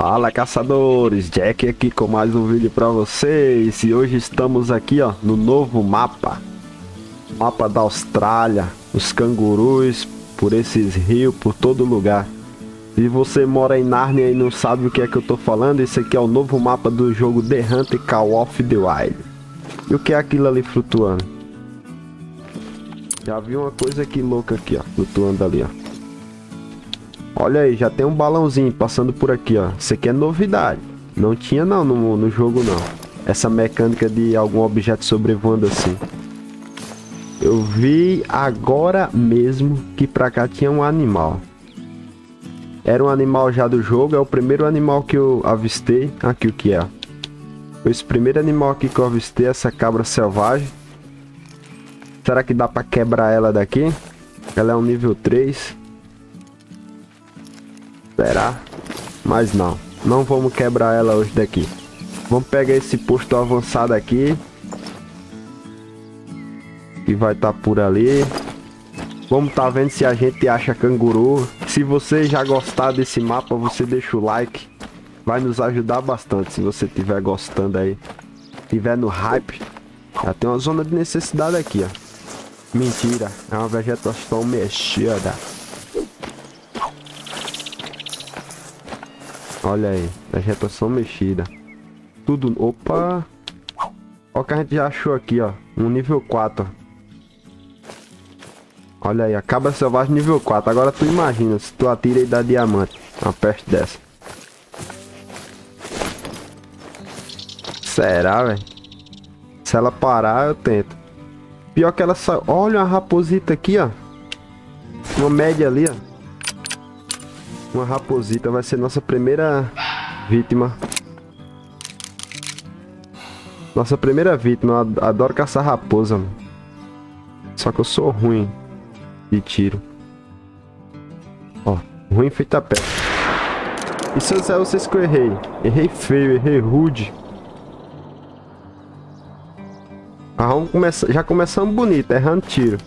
Fala caçadores, Jack aqui com mais um vídeo pra vocês. E hoje estamos aqui ó no novo mapa. Mapa da Austrália, os cangurus por esses rios, por todo lugar. Se você mora em Narnia e não sabe o que é que eu tô falando, esse aqui é o novo mapa do jogo The Hunter Call of the Wild. E o que é aquilo ali flutuando? Já vi uma coisa aqui louca aqui ó, flutuando ali ó Olha aí, já tem um balãozinho passando por aqui, ó. Isso aqui é novidade. Não tinha não no, no jogo, não. Essa mecânica de algum objeto sobrevoando assim. Eu vi agora mesmo que pra cá tinha um animal. Era um animal já do jogo, é o primeiro animal que eu avistei. Aqui o que é. Esse primeiro animal aqui que eu avistei, essa cabra selvagem. Será que dá pra quebrar ela daqui? Ela é um nível 3. Será? Mas não. Não vamos quebrar ela hoje daqui. Vamos pegar esse posto avançado aqui. Que vai estar tá por ali. Vamos tá vendo se a gente acha canguru. Se você já gostar desse mapa, você deixa o like. Vai nos ajudar bastante se você estiver gostando aí. Tiver no hype. Já tem uma zona de necessidade aqui, ó. Mentira, é uma vegetação mexida. Olha aí, vegetação mexida. Tudo... Opa! Olha o que a gente já achou aqui, ó. Um nível 4. Olha aí, a cabra selvagem nível 4. Agora tu imagina se tu atira e dá diamante. Uma peste dessa. Será, velho? Se ela parar, eu tento. Pior que ela só... Olha uma raposita aqui, ó. Uma média ali, ó. Uma raposita vai ser nossa primeira vítima. Nossa primeira vítima. Eu adoro caçar raposa, mano. Só que eu sou ruim de tiro. Ó, ruim feito a pé. E se eu vocês que eu errei? Errei feio, errei rude. Ah, vamos começar, já começamos bonito, errando tiro.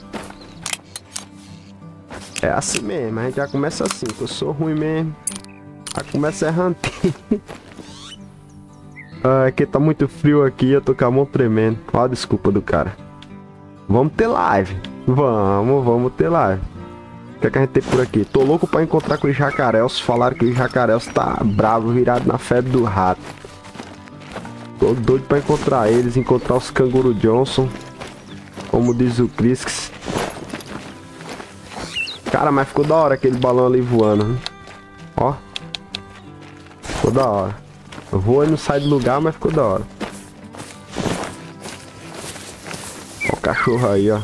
É assim mesmo, a gente já começa assim, que eu sou ruim mesmo. Já começa errando. ah, é que tá muito frio aqui, eu tô com a mão tremendo. Olha a desculpa do cara. Vamos ter live. Vamos, vamos ter live. O que, é que a gente tem por aqui? Tô louco pra encontrar com os jacaréus. Falaram que os jacaréus tá bravo, virado na febre do rato. Tô doido pra encontrar eles, encontrar os canguru Johnson. Como diz o Chris. Cara, mas ficou da hora aquele balão ali voando. Ó. Ficou da hora. Voa e não sai do lugar, mas ficou da hora. Ó o cachorro aí, ó.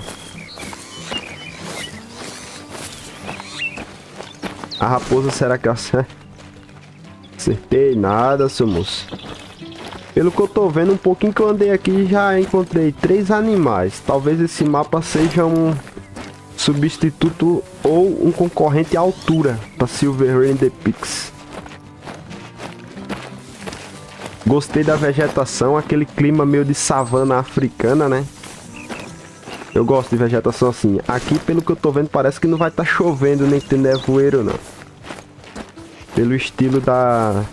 A raposa, será que eu acertei? Nada, seu moço. Pelo que eu tô vendo, um pouquinho que eu andei aqui, já encontrei três animais. Talvez esse mapa seja um substituto ou um concorrente à altura para Silver Rain The Pix. Gostei da vegetação, aquele clima meio de savana africana, né? Eu gosto de vegetação assim. Aqui, pelo que eu tô vendo, parece que não vai estar tá chovendo nem ter nevoeiro, não. Pelo estilo da...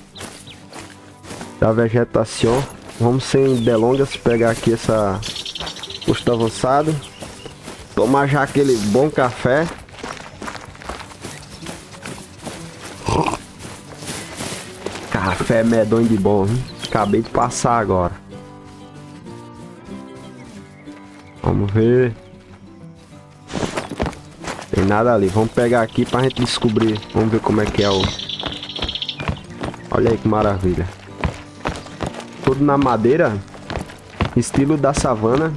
Da vegetação. Vamos sem delongas pegar aqui essa... Posto avançado. Tomar já aquele bom café. Café medonho de bom, hein? Acabei de passar agora. Vamos ver. Tem nada ali. Vamos pegar aqui pra gente descobrir. Vamos ver como é que é o... Olha aí que maravilha. Tudo na madeira. Estilo da savana.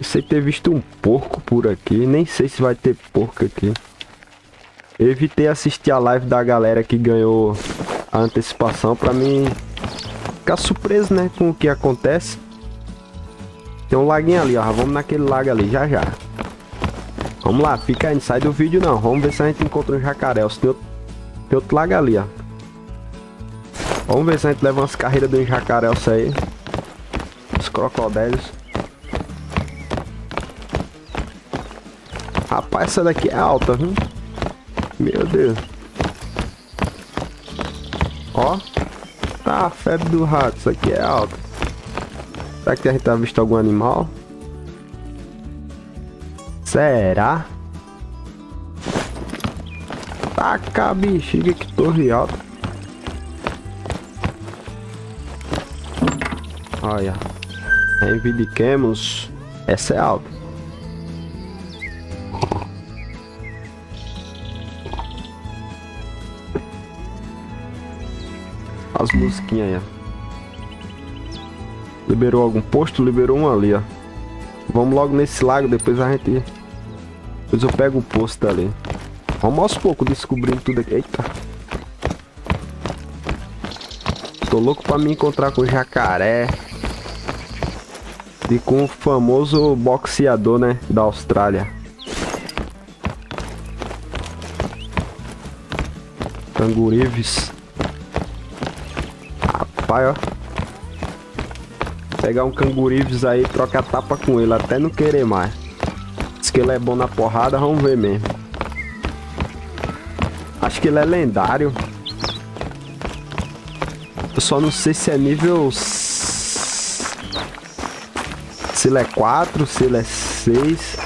Sei ter visto um porco por aqui. Nem sei se vai ter porco aqui. Evitei assistir a live da galera que ganhou a antecipação pra mim ficar surpreso, né? Com o que acontece. Tem um laguinho ali, ó. Vamos naquele lago ali, já já. Vamos lá, fica aí, não sai do vídeo não. Vamos ver se a gente encontra um jacaré. Tem outro, tem outro lago ali, ó. Vamos ver se a gente leva umas carreiras um jacaré aí. Os crocodilos. Rapaz, essa daqui é alta, viu? Meu Deus. Ó. Tá a febre do rato. Isso aqui é alto. Será que a gente tá visto algum animal? Será? Taca, bexiga, que torre alta. Olha. Reivindiquemos. Essa é alta. As mosquinhas aí. Liberou algum posto? Liberou um ali, ó. Vamos logo nesse lago, depois a gente... Depois eu pego o posto ali. Vamos aos poucos descobrindo tudo aqui. Eita. Tô louco pra me encontrar com o jacaré. E com o famoso boxeador, né? Da Austrália. Cangurives. Rapaz, ó. Pegar um cangurives aí trocar tapa com ele, até não querer mais. Diz que ele é bom na porrada, vamos ver mesmo. Acho que ele é lendário. Eu só não sei se é nível... Se ele é 4, se ele é 6.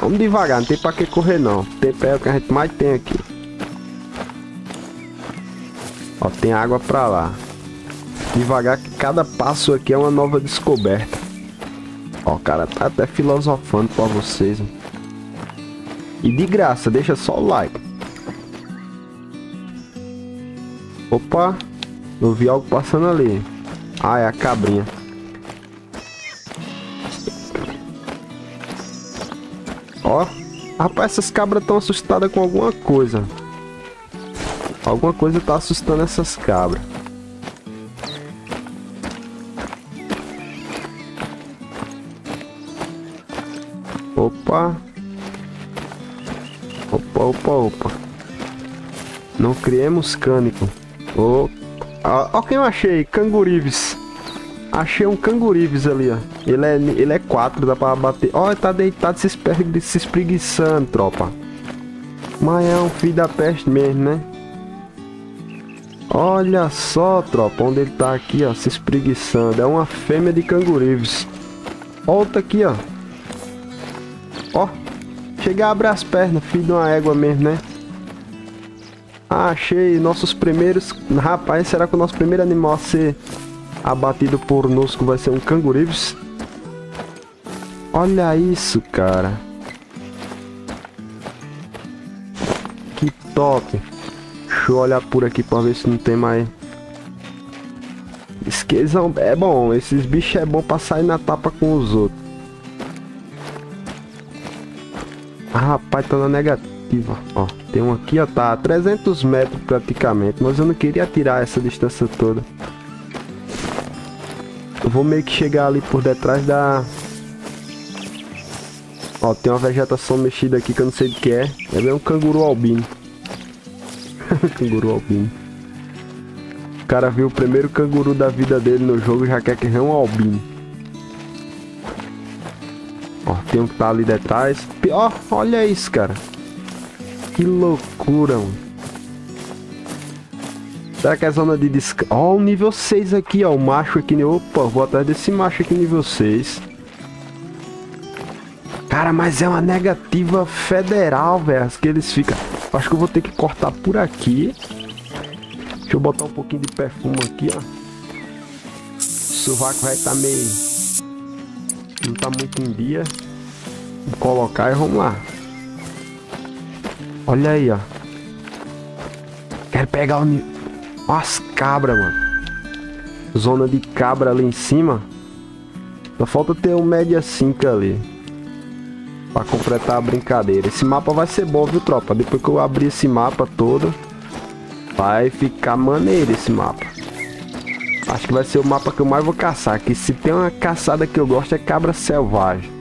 Vamos devagar, não tem pra que correr não. Tempo é o que a gente mais tem aqui. Ó, tem água pra lá. Devagar que cada passo aqui é uma nova descoberta. Ó, o cara tá até filosofando pra vocês. E de graça, deixa só o like. Opa, eu vi algo passando ali. Ah, é a cabrinha. Ó, rapaz, essas cabras estão assustadas com alguma coisa. Alguma coisa tá assustando essas cabras. Opa. Opa, opa, opa. Não criemos cânico. Oh. Ó, ó quem eu achei, cangurives. Achei um cangurives ali, ó. Ele é, ele é 4, dá pra bater. Ó, tá deitado se espreguiçando, tropa. Mas é um filho da peste mesmo, né? Olha só, tropa, onde ele tá aqui, ó, se espreguiçando. É uma fêmea de cangurives. Volta aqui, ó. Ó, chega a abrir as pernas, filho de uma égua mesmo, né? Ah, achei nossos primeiros... Rapaz, será que o nosso primeiro animal a ser abatido por nosco vai ser um cangurives? Olha isso, cara. Que top. Deixa eu olhar por aqui pra ver se não tem mais... Esqueçam, é bom, esses bichos é bom pra sair na tapa com os outros. Ah, rapaz, tá na negativa. Ó, tem um aqui, ó, tá a 300 metros praticamente. Mas eu não queria tirar essa distância toda. Eu vou meio que chegar ali por detrás da... Ó, tem uma vegetação mexida aqui que eu não sei o que é. É bem um canguru albino. canguru albino. O cara viu o primeiro canguru da vida dele no jogo já quer que é um albino. Ó, tem um que tá ali detrás. Ó, olha isso, cara. Que loucura, mano. Será que é zona de descanso? Ó, o nível 6 aqui, ó. O macho aqui. Opa, vou atrás desse macho aqui nível 6. Cara, mas é uma negativa federal, velho. Que eles ficam. Acho que eu vou ter que cortar por aqui. Deixa eu botar um pouquinho de perfume aqui, ó. O sovaco vai estar tá meio não tá muito em dia. Vou colocar e vamos lá. Olha aí, ó. Quero pegar o... As cabras, mano. Zona de cabra ali em cima. Só falta ter um média 5 ali. Pra completar a brincadeira. Esse mapa vai ser bom, viu, tropa? Depois que eu abrir esse mapa todo, vai ficar maneiro esse mapa. Acho que vai ser o mapa que eu mais vou caçar. Que se tem uma caçada que eu gosto é cabra selvagem.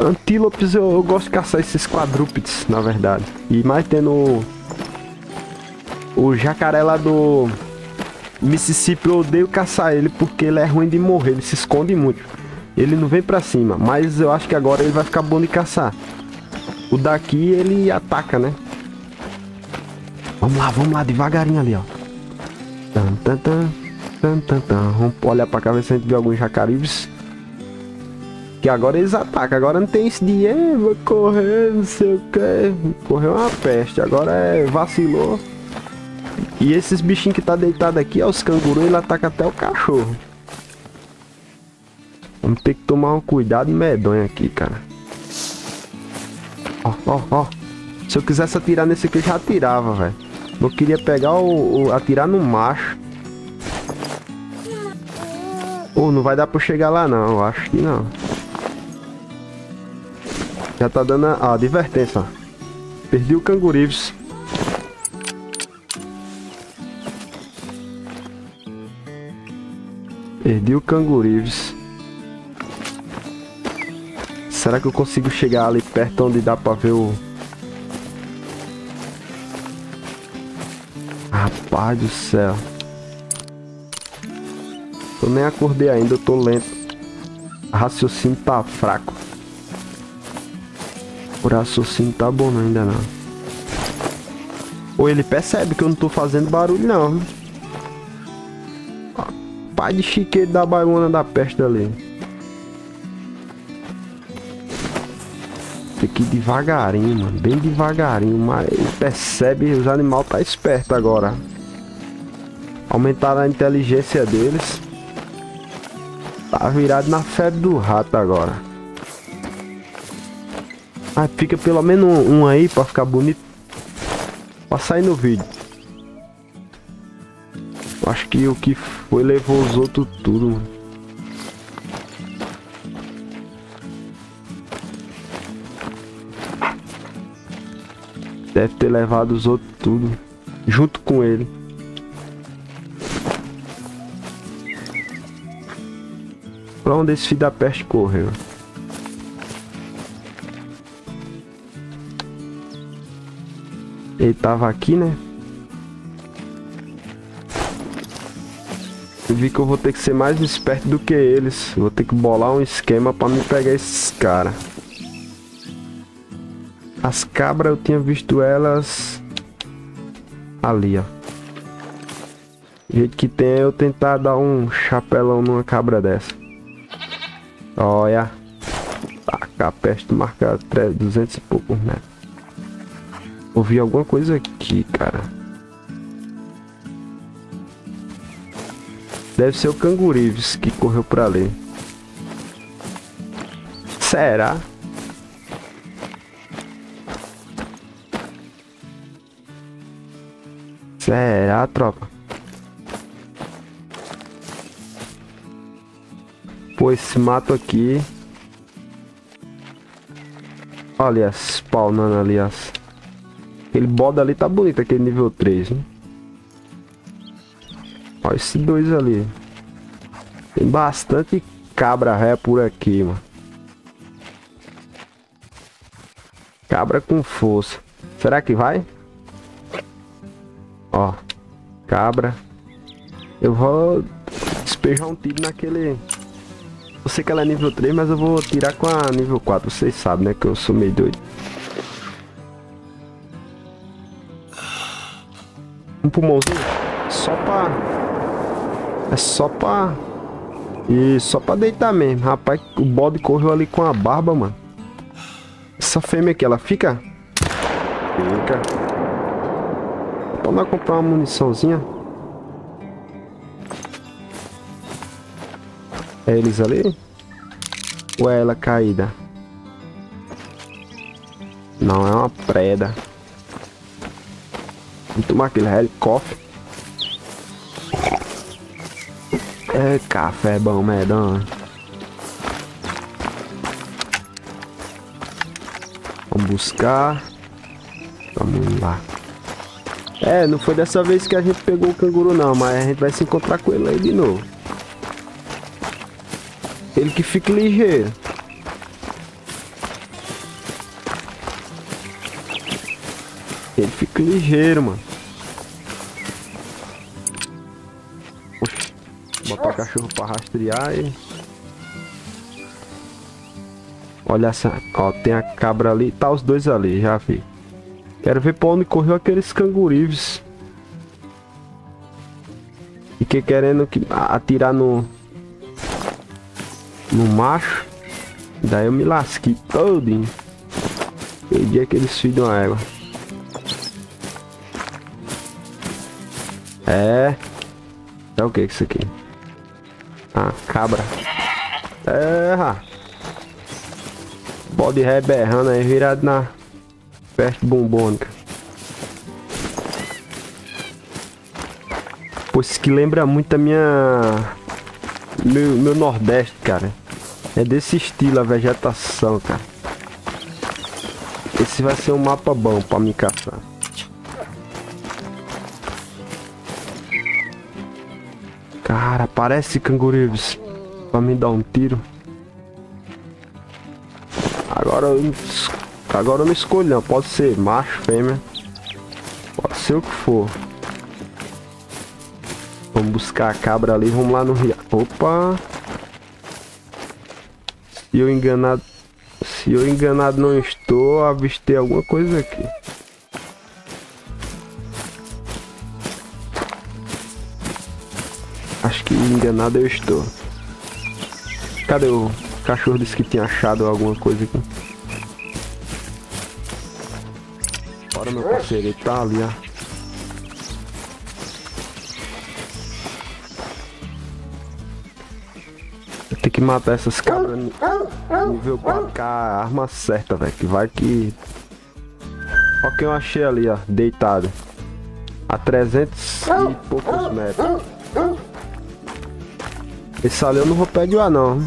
Antílopes eu, eu gosto de caçar esses quadrúpedes, na verdade. E mais tendo o, o jacaré lá do Mississippi, eu odeio caçar ele porque ele é ruim de morrer, ele se esconde muito. Ele não vem pra cima, mas eu acho que agora ele vai ficar bom de caçar. O daqui ele ataca, né? Vamos lá, vamos lá, devagarinho ali, ó. Tan, tan, tan, tan, tan, tan. Vamos olhar pra cá ver se a gente vê alguns jacaribes. Que agora eles atacam. Agora não tem esse de eh, vou correr, não sei o que. Correu uma peste. Agora é vacilou. E esses bichinhos que tá deitado aqui, ó, os cangurus, ele ataca até o cachorro. Vamos ter que tomar um cuidado medonho aqui, cara. Ó, ó, ó. Se eu quisesse atirar nesse aqui, eu já atirava, velho. Eu queria pegar o, o... atirar no macho. Oh, não vai dar pra chegar lá não, eu acho que não. Já tá dando a, a advertência. Perdi o cangurives. Perdi o cangurives. Será que eu consigo chegar ali perto onde dá pra ver o... Rapaz do céu. Eu nem acordei ainda, eu tô lento. O raciocínio tá fraco. O raciocínio tá bom ainda não. Ou ele percebe que eu não tô fazendo barulho não. Pai de chiqueiro da baimona da peste ali. Tem que ir devagarinho, mano. Bem devagarinho. Mas percebe os animais tá esperto agora. Aumentaram a inteligência deles. Tá virado na febre do rato agora. Ah, fica pelo menos um, um aí pra ficar bonito. Pra sair no vídeo. Acho que o que foi levou os outros tudo, mano. Deve ter levado os outros tudo. Junto com ele. Pra onde esse filho da peste correu? Ele tava aqui, né? Eu vi que eu vou ter que ser mais esperto do que eles. Vou ter que bolar um esquema pra me pegar esses caras. As cabras eu tinha visto elas ali, ó. O jeito que tem é eu tentar dar um chapelão numa cabra dessa. Olha. Taca a peste marca 200 e poucos metros. Ouvi alguma coisa aqui, cara. Deve ser o Cangurives que correu pra ali. Será? Será, tropa? Pô, esse mato aqui. Olha spawnando ali as. Aquele bode ali tá bonito, aquele nível 3, hein? Olha esses dois ali. Tem bastante cabra ré por aqui, mano. Cabra com força. Será que vai? Ó. Cabra. Eu vou despejar um tiro naquele eu sei que ela é nível 3, mas eu vou tirar com a nível 4. Vocês sabem, né? Que eu sou meio doido. Um pulmãozinho. Só pra... É só pra... E só pra deitar mesmo. Rapaz, o bode correu ali com a barba, mano. Essa fêmea aqui, ela fica? Fica. Pra nós comprar uma muniçãozinha. É eles ali? Ou é ela caída? Não, é uma preda. Vamos tomar aquele helicóptero. É café bom, medão. Vamos buscar. Vamos lá. É, não foi dessa vez que a gente pegou o canguru não, mas a gente vai se encontrar com ele aí de novo. Ele que fica ligeiro. Ele fica ligeiro, mano. Oxi. Botar cachorro pra rastrear e... Olha essa... Ó, tem a cabra ali. Tá os dois ali, já vi. Quero ver pra onde correu aqueles cangurives. Fiquei querendo que, atirar no... No macho. Daí eu me lasquei todinho. Perdi aqueles filhos de uma égua. É. É o que isso aqui? Ah, cabra. É. Bode ré berrando aí, virado na peste bombônica. Pois que lembra muito a minha... Meu, meu Nordeste, cara. É desse estilo a vegetação, cara. Esse vai ser um mapa bom pra me caçar. Cara, parece cangurus pra me dar um tiro. Agora eu, agora eu não escolho não. Pode ser macho, fêmea. Pode ser o que for. Vamos buscar a cabra ali. Vamos lá no rio. Opa! Se eu enganado... Se eu enganado não estou, avistei alguma coisa aqui. Acho que enganado eu estou. Cadê o cachorro disse que tinha achado alguma coisa aqui? Meu parceiro, tá ó. Eu tenho que matar essas cabras nível 4K, arma certa, velho. Que vai que... Olha quem eu achei ali, ó, deitado. A 300 e poucos metros. Esse ali eu não vou pegar não.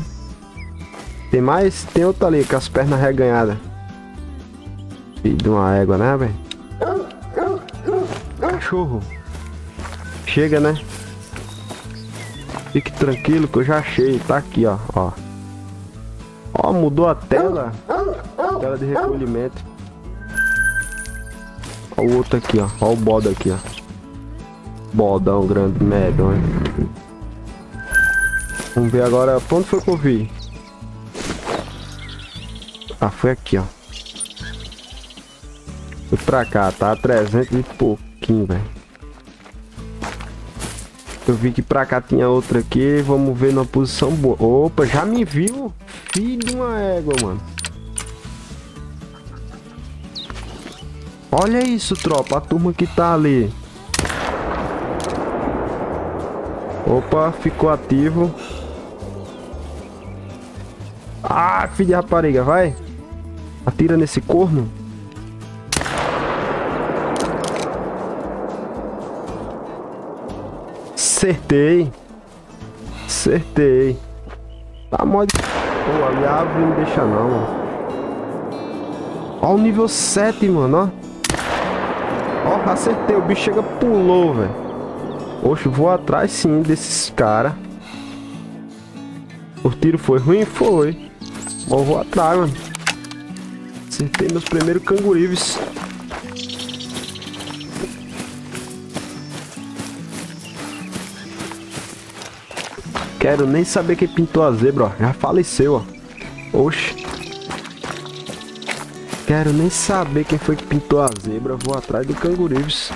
Tem mais? Tem outro ali com as pernas reganhadas. Filho de uma égua, né, velho? Cachorro. Chega, né? Fique tranquilo que eu já achei. Tá aqui, ó. Ó, ó mudou a tela. Tela de recolhimento. Ó o outro aqui, ó. Ó o bode aqui, ó. Bodão grande, medonho. Vamos ver agora pra onde foi que eu vi. Ah, foi aqui, ó. Foi pra cá, tá? 300 e pouquinho, velho. Eu vi que pra cá tinha outra aqui. Vamos ver na posição boa. Opa, já me viu? Filho de uma égua, mano. Olha isso, tropa. A turma que tá ali. Opa, ficou ativo. Ah, filho de rapariga, vai. Atira nesse corno. Acertei. Acertei. Tá mó de... Pô, a árvore não deixa não, mano. Ó o nível 7, mano, ó. Ó, acertei. O bicho chega pulou, velho. Oxe, vou atrás sim desses caras. O tiro foi ruim? Foi. Mas vou atrás, mano. Acertei meus primeiros cangurives. Quero nem saber quem pintou a zebra, ó. Já faleceu, ó. Oxe. Quero nem saber quem foi que pintou a zebra. Vou atrás do cangurives.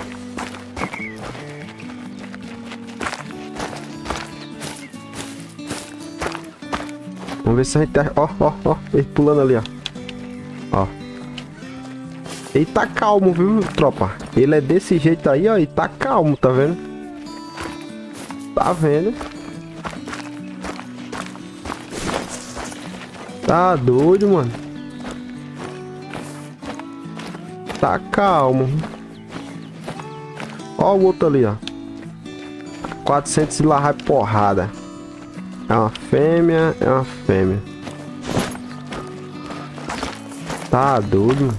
Vamos ver se a gente... Ó, ó, ó. Ele pulando ali, ó. Ó. Ele tá calmo, viu, tropa? Ele é desse jeito aí, ó. E tá calmo, tá vendo? Tá vendo? Tá doido, mano. Tá calmo. Ó o outro ali, ó. 400 e lá porrada. É uma fêmea, é uma fêmea. Tá doido.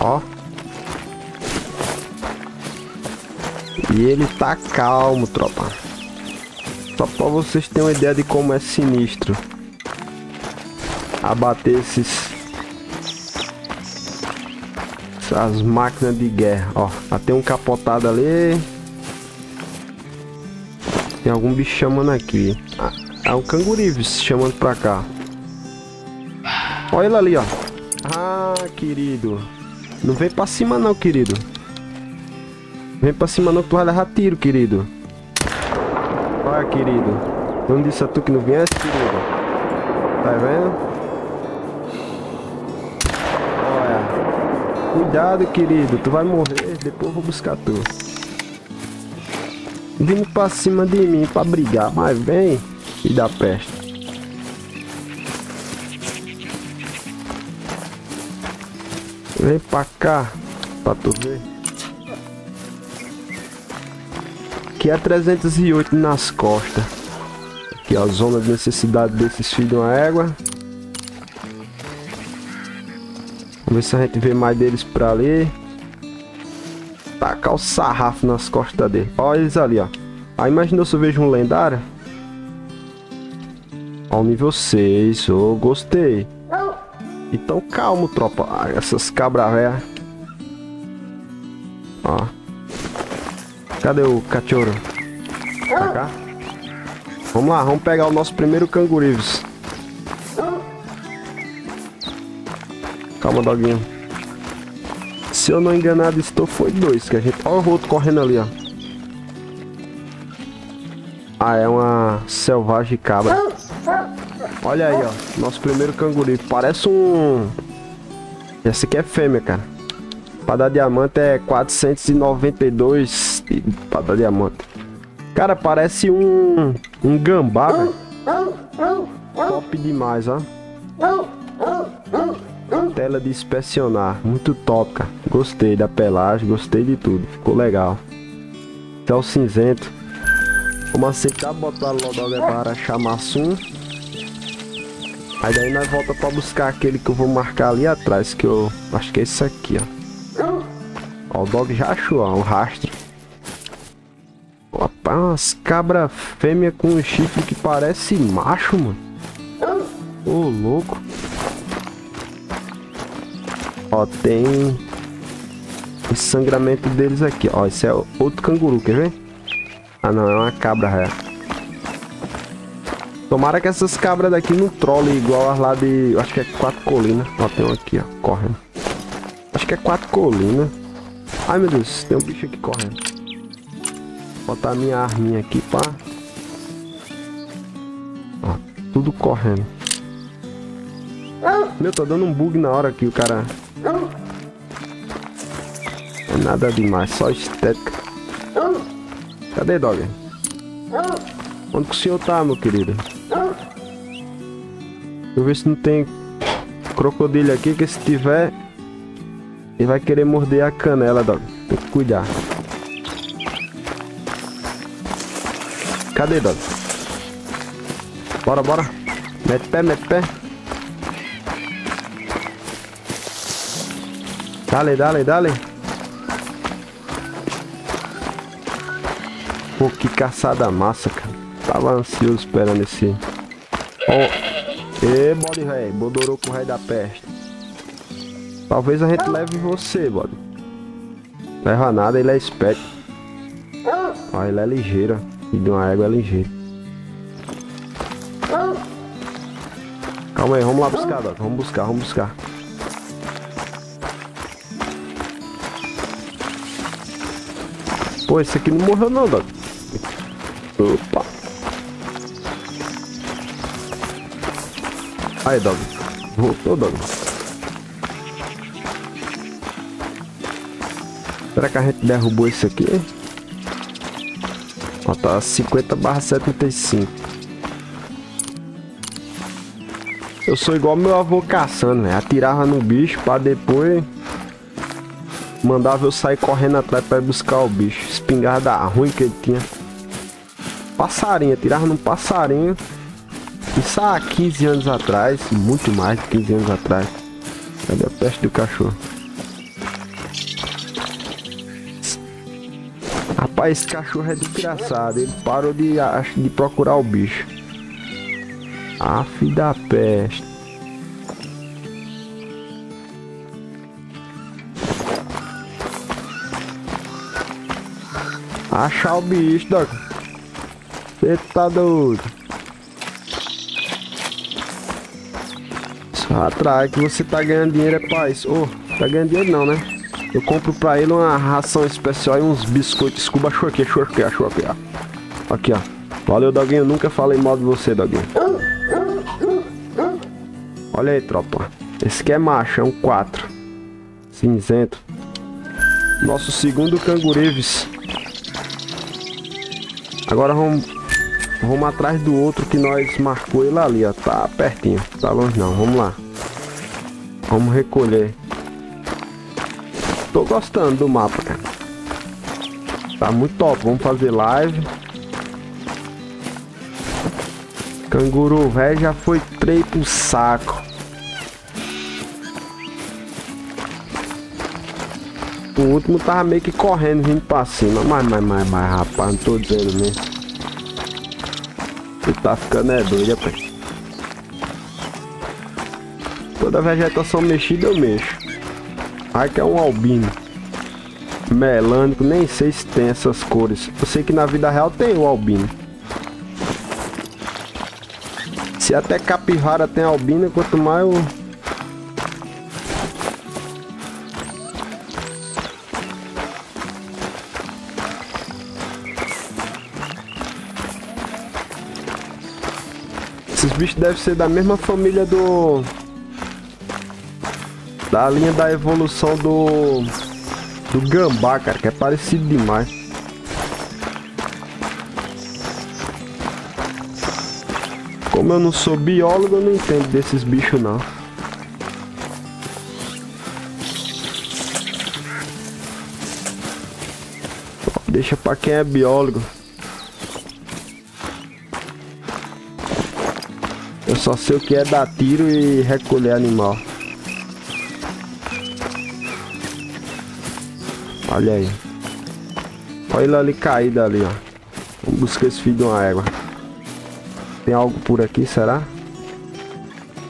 Ó. E ele tá calmo, tropa. Só pra vocês terem uma ideia de como é sinistro. Abater esses... Essas máquinas de guerra. Ó, até um capotado ali. Tem algum bicho chamando aqui. Ah, é um cangurives chamando pra cá. Olha ele ali, ó. Ah, querido. Não vem pra cima não, querido. Vem pra cima não que tu vai levar tiro, querido. Querido. Não disse a tu que não viesse, querido? Tá vendo? Olha. Cuidado, querido. Tu vai morrer. Depois eu vou buscar tu. Vindo pra cima de mim pra brigar. Mas vem. E da peste. Vem pra cá. Pra tu ver. Aqui é 308 nas costas. Aqui a zona de necessidade desses filhos de uma égua. Vamos ver se a gente vê mais deles pra ali. Tacar o sarrafo nas costas dele. Olha eles ali, ó. Aí imaginou se eu vejo um lendário? Ó, nível 6. Ô, oh, gostei. Então calmo, tropa. Ah, essas cabras velhas. Ó. Cadê o cachorro? Cá? Vamos lá, vamos pegar o nosso primeiro cangurivos. Calma, doguinho. Se eu não enganado, estou foi dois que a gente. Olha o outro correndo ali, ó. Ah, é uma selvagem cabra. Olha aí, ó. Nosso primeiro canguru. Parece um. Esse aqui é fêmea, cara. Pra dar diamante é 492 pra dar diamante. Cara, parece um, um gambá. Top demais, ó. Tela de inspecionar. Muito top, cara. Gostei da pelagem, gostei de tudo. Ficou legal. Até o cinzento. Vamos aceitar botar logo para chamassum. Aí daí nós volta pra buscar aquele que eu vou marcar ali atrás, que eu acho que é esse aqui, ó. Ó, o dog já achou, ó, um rastro. Opa, umas cabra fêmea com um chifre que parece macho, mano. Ô, oh, louco. Ó, tem o sangramento deles aqui. Ó, esse é outro canguru, quer ver? Ah, não, é uma cabra, é. Tomara que essas cabras daqui não trolem igual as lá de... Acho que é quatro colinas. Ó, tem um aqui, ó, correndo. Acho que é quatro colinas. Ai meu Deus, tem um bicho aqui correndo. Botar minha arminha aqui, pá. Ó, tudo correndo. Meu, tô dando um bug na hora aqui, o cara. É nada demais, só estética. Cadê, dog? Onde que o senhor tá, meu querido? Deixa eu ver se não tem crocodilo aqui, que se tiver, ele vai querer morder a canela, dog. Tem que cuidar. Cadê, dog? Bora, bora. Mete pé, mete pé. Dale, dale, dale. Pô, que caçada massa, cara. Tava ansioso esperando esse. Oh. Ê, bode, velho. Bodorou com o rei da peste. Talvez a gente leve você, bode. Leva nada, ele é esperto. Ó, ele é ligeiro. E de uma égua ligeiro. Calma aí, vamos lá buscar, Doc. Vamos buscar, vamos buscar. Pô, esse aqui não morreu não, Doc. Opa. Aí, Dog. Voltou, Dog. Será que a gente derrubou isso aqui? Ó, tá 50 barra 75. Eu sou igual meu avô caçando, né? Atirava no bicho pra depois... Mandava eu sair correndo atrás pra ir buscar o bicho. Espingarda ruim que ele tinha. Passarinho, atirava num passarinho. Isso há 15 anos atrás, muito mais de 15 anos atrás. Cadê a peste do cachorro? Rapaz, esse cachorro é desgraçado. Ele parou de, de procurar o bicho. A filha da peste. Achar o bicho, Doc. Você tá doido. Atrás que você tá ganhando dinheiro é paz. Oh, tá ganhando dinheiro não, né? Eu compro pra ele uma ração especial e uns biscoitos Scooba. Achou aqui, achou aqui, ó. Valeu, Doguinho. Nunca falei mal de você, Doguinho. Olha aí, tropa. Esse aqui é macho, é um 4. Cinzento. Nosso segundo cangureves. Agora vamos, vamos atrás do outro que nós marcou ele ali, ó. Tá pertinho. Tá longe não. Vamos lá. Vamos recolher. Tô gostando do mapa, cara. Tá muito top. Vamos fazer live. Canguru velho já foi trei pro saco. O último tava meio que correndo, vindo pra cima. Mas, mas, mas, mas, rapaz, não tô dizendo mesmo. Tu tá ficando é doido, rapaz. Toda vegetação mexida eu mexo. Ai que é um albino. Melânico, nem sei se tem essas cores. Eu sei que na vida real tem o albino. Se até capivara tem albino, quanto mais o Esses bichos devem ser da mesma família do... Da linha da evolução do... Do gambá, cara, que é parecido demais. Como eu não sou biólogo, eu não entendo desses bichos não. Deixa pra quem é biólogo. Eu só sei o que é dar tiro e recolher animal. Olha aí. Olha ele ali caído ali, ó. Vamos buscar esse filho de uma égua. Tem algo por aqui, será?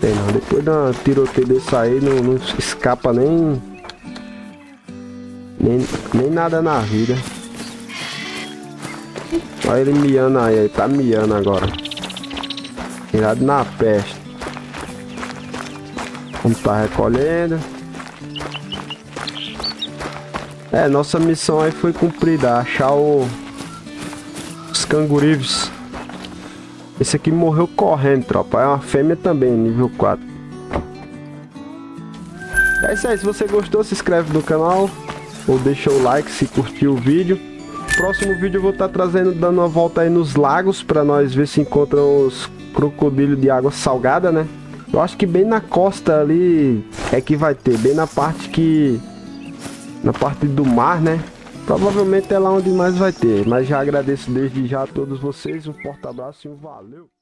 Tem não. Depois de uma tiroteio desse aí, não, não escapa nem... nem... Nem nada na vida. Olha ele miando aí, ele tá miando agora. Tirado na peste. Vamos tá recolhendo. É, nossa missão aí foi cumprida. Achar o... Os cangurivos. Esse aqui morreu correndo, tropa. É uma fêmea também, nível 4. É isso aí. Se você gostou, se inscreve no canal. Ou deixa o like se curtiu o vídeo. Próximo vídeo eu vou estar tá trazendo, dando uma volta aí nos lagos. Pra nós ver se encontram os crocodilo de água salgada, né? Eu acho que bem na costa ali é que vai ter, bem na parte que na parte do mar, né? Provavelmente é lá onde mais vai ter, mas já agradeço desde já a todos vocês, um forte abraço e um valeu.